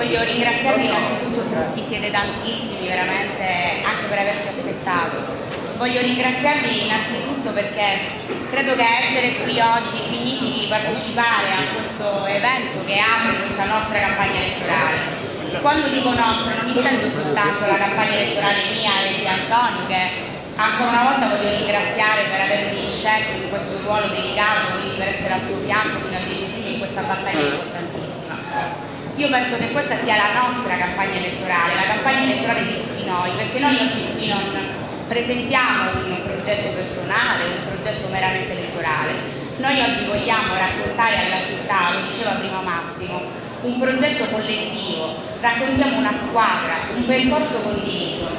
Voglio ringraziarvi innanzitutto tutti, siete tantissimi veramente anche per averci aspettato. Voglio ringraziarvi innanzitutto perché credo che essere qui oggi significhi partecipare a questo evento che apre questa nostra campagna elettorale. Quando dico nostra non intendo soltanto la campagna elettorale mia e di Antonio che ancora una volta voglio ringraziare per avermi scelto in questo ruolo delicato, quindi per essere al suo fianco fino a 10 giugno in questa battaglia importantissima io penso che questa sia la nostra campagna elettorale, la campagna elettorale di tutti noi, perché noi oggi qui non presentiamo un progetto personale, un progetto meramente elettorale. Noi oggi vogliamo raccontare alla città, lo diceva prima Massimo, un progetto collettivo, raccontiamo una squadra, un percorso condiviso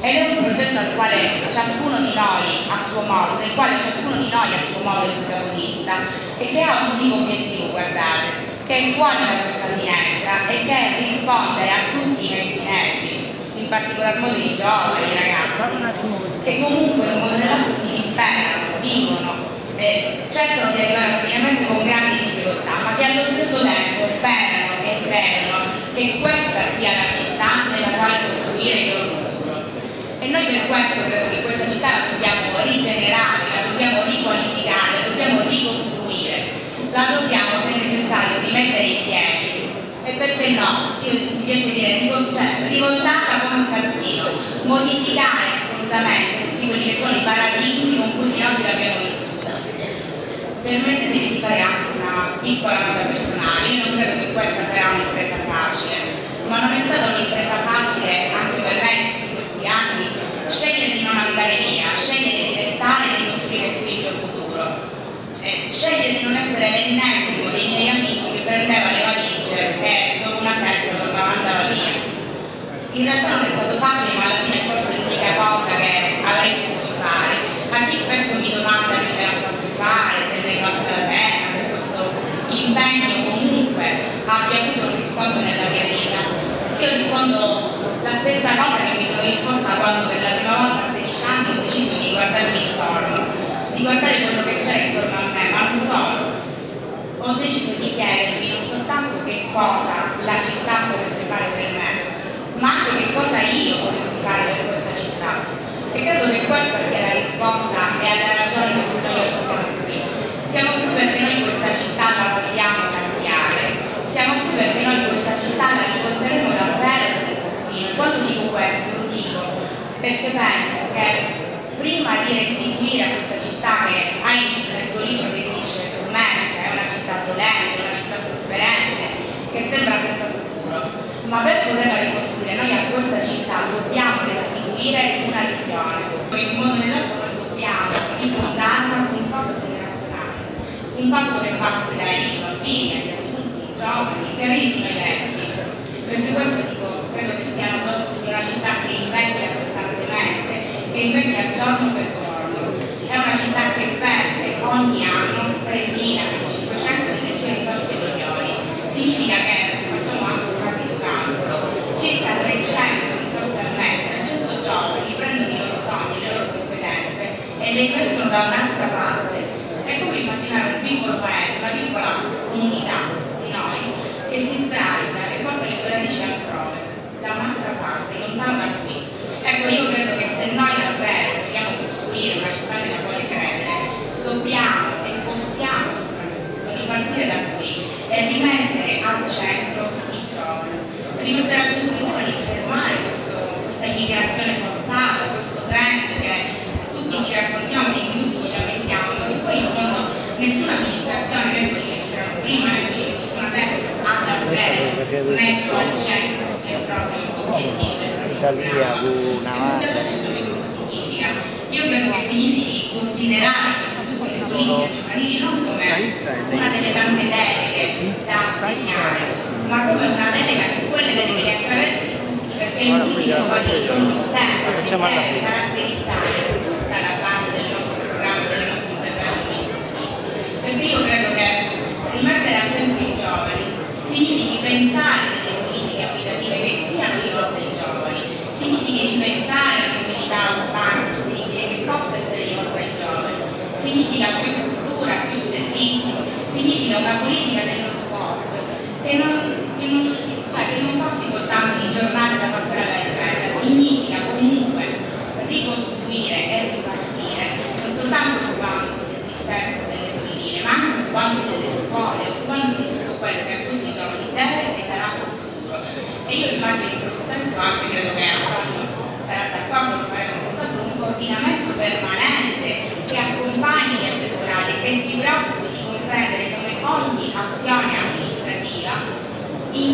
ed è un progetto al quale ciascuno di noi a suo modo, del quale ciascuno di noi a suo modo è il protagonista e che ha un unico obiettivo, guardate, che è fuori da questa finestra e che risponde a tutti i messinesi, in particolar modo i giovani, i ragazzi, che comunque in un modo o si disperano, vivono, eh, cercano di arrivare a fine mese con grandi difficoltà, ma che allo stesso tempo sperano e credono che questa sia la città nella quale costruire il loro futuro. E noi per questo credo che questa città la dobbiamo rigenerare, la dobbiamo riqualificare, la dobbiamo ricostruire la dobbiamo se necessario rimettere in piedi e perché no, io mi dire cioè, rivoltata come un calzino, modificare assolutamente tutti quelli che sono i paradigmi con cui fino ad oggi l'abbiamo vissuta. Permettetemi di fare anche una piccola nota personale, io non credo che questa sarà un'impresa facile, ma non è stata un'impresa facile anche per me in questi anni. Scegliere di non andare via, scegliere di restare e di costruire qui il mio futuro eh, sceglie di non essere l'ennesimo dei miei amici che prendeva le valigie e dopo una festa tornava andava via. In realtà non è stato facile, ma alla fine forse è l'unica cosa che avrei potuto fare. A chi spesso mi domanda che me l'ha fatto fare, se ne valsa la pena, se questo impegno comunque abbia avuto un riscontro nella mia vita. Io rispondo la stessa cosa che mi sono risposta quando per la prima volta a 16 anni ho deciso di guardarmi intorno di guardare quello che c'è intorno a me, ma non solo. Ho deciso di chiedermi non soltanto che cosa la città potesse fare per me, ma anche che cosa io potessi fare per questa città. E credo che questa sia la risposta e la ragione per cui noi oggi siamo qui. Siamo qui perché noi questa città la vogliamo cambiare, siamo qui perché noi questa città la riporteremo davvero nel calzino. Quando dico questo lo dico perché penso che prima di restituire a questa città che Heinz nel suo libro definisce sommersa, è una città dolente, una città sofferente, che sembra senza futuro, ma per poterla ricostruire noi a questa città dobbiamo restituire una visione, in un modo o nell'altro dobbiamo rifondarla con un patto generazionale, un patto che passi dai bambini agli adulti, ai giovani, arrivi fino ai vecchi, perché questo dico, credo che sia una città che invecchia costantemente che invecchia giorno per giorno. È una città che perde ogni anno 3.500 delle sue risorse migliori. Significa che, se facciamo anche un rapido calcolo, circa 300 risorse al mese, 300 giovani prendono i loro sogni, le loro competenze e le investono da un'altra parte. È come immaginare un piccolo paese, una piccola comunità di noi che si sdraia e porta le radici altrove, da un'altra parte, lontano da qui. Ecco, io credo che se noi davvero vogliamo costruire una città nella quale credere, dobbiamo e possiamo ripartire da qui e rimettere al centro i giovani. Rimettere al centro i giovani e fermare questo, questa immigrazione forzata, questo trend che tutti ci raccontiamo, di cui tutti ci lamentiamo, ma che poi in fondo nessuna amministrazione, né quelli che c'erano prima, né quelli che ci sono adesso, ha al centro del proprio obiettivo Italia una. Io credo che significhi considerare le politiche giovanili non come una delle tante deleghe da assegnare, ma come una delega che quelle deleghe che attraversi tutti, perché i politiche giovanili sono un tempo che deve caratterizzare tutta la base del nostro programma, delle nostre interventi Perché io credo che rimettere al centro i giovani significhi pensare delle politiche abitative che siano rivolte ai giovani, significa ripensare la mobilità urbana sostenibile che possa essere rivolta ai giovani, significa più cultura, più servizi, significa una politica dello che si preoccupi di comprendere come ogni azione amministrativa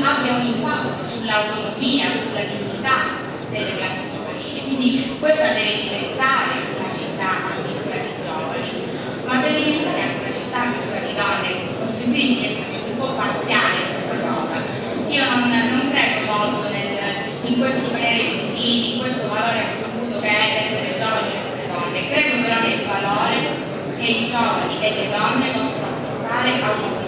abbia un impatto sull'autonomia, sulla dignità delle classi giovanili. Quindi questa deve diventare una città a misura di giovani, ma deve diventare anche una città a misura di donne. Consentitemi di essere un po' parziale in questa cosa. Io non, non credo molto nel, in parere così, in questo valore assoluto che è l'essere giovani e l'essere donne. Credo però nel valore i giovani e le donne possono portare a un